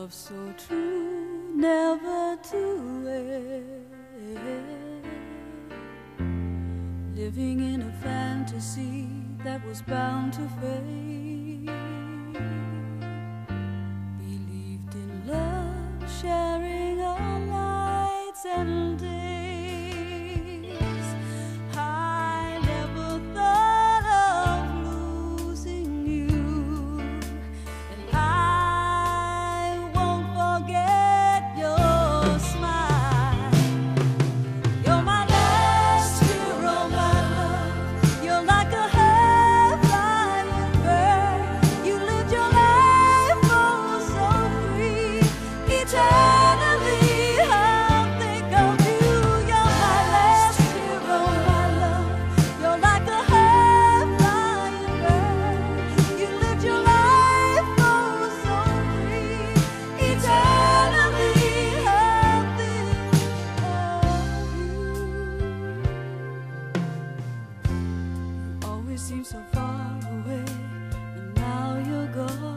Love so true, never to end. Living in a fantasy that was bound to fade. go.